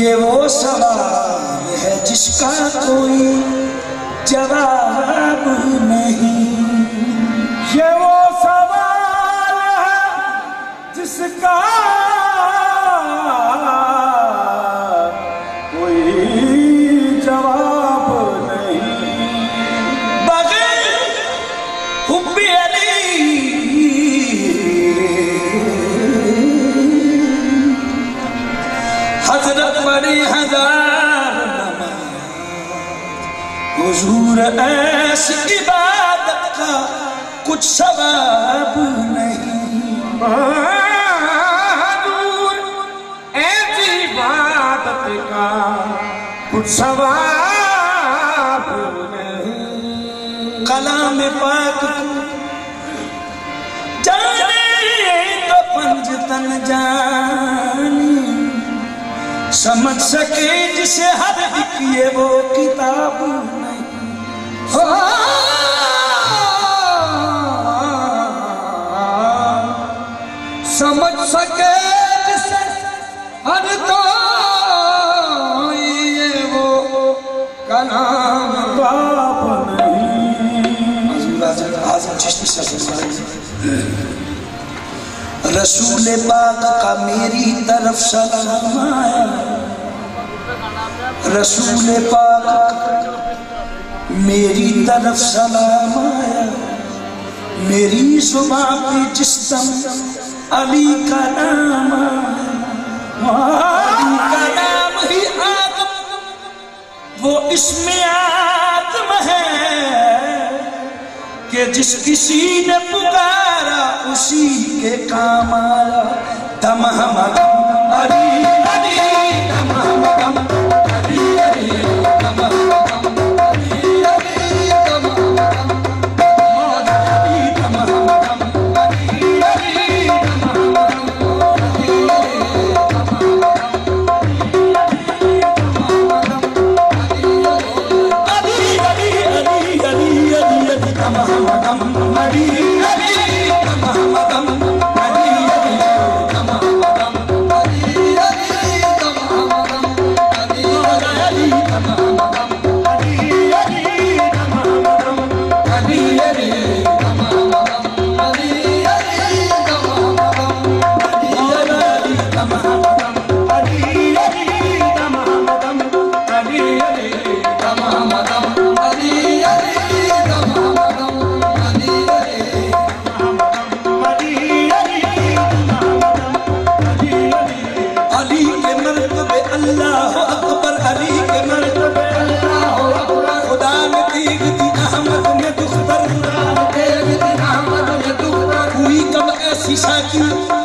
یہ وہ سوال ہے جس کا کوئی جواب نہیں۔ یہ وہ سوال ہے جس کا کوئی جواب حضرت بڑی ہزار حضور ایسی عبادت کا کچھ ثواب نہیں۔ بہادور ایسی عبادت کا کچھ ثواب نہیں۔ کلام پاک کو جانے تو پنج تن جانی سمجھ سکے جسے ہر ایک یہ وہ کتاب نہیں۔ سمجھ سکے جسے ہر کوئی یہ وہ کلام باپ نہیں۔ رسول پاک کا میری طرف سلام آیا رسول پاک میری طرف سلام آیا میری زبان پہ جس دم علی کا نام آیا علی کا نام ہی آدم، وہ اسم آدم ہے۔ کہ جس کسی نے پکارا اسی کے کام آیا۔ دم ہم دم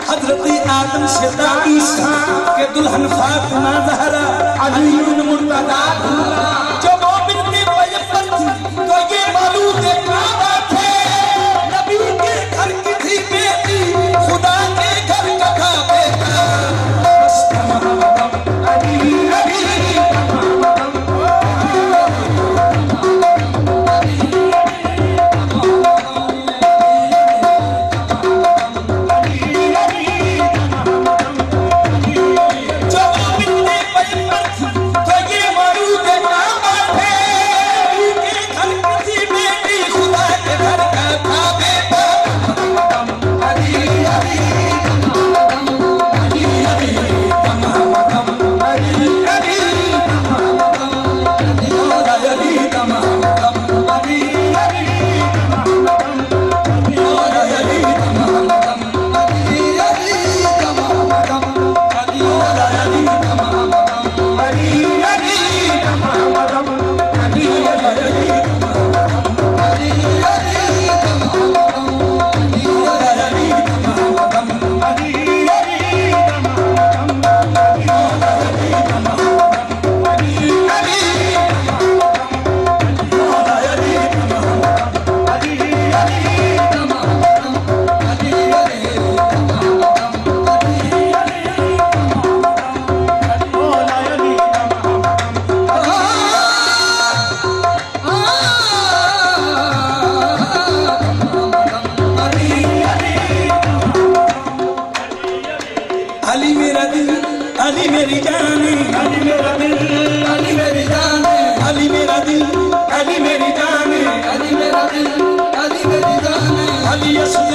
حضرت آدم سے تا عیسیٰ کہ دلہن فاطمہ زہرہ علی مرتدہ دھولا Yes.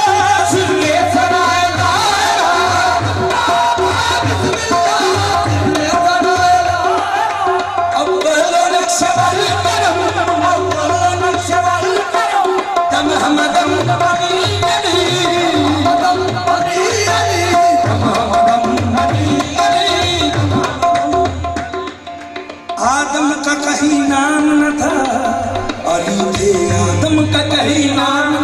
نام نہ تھا علی تھے آدم کا کہیں نام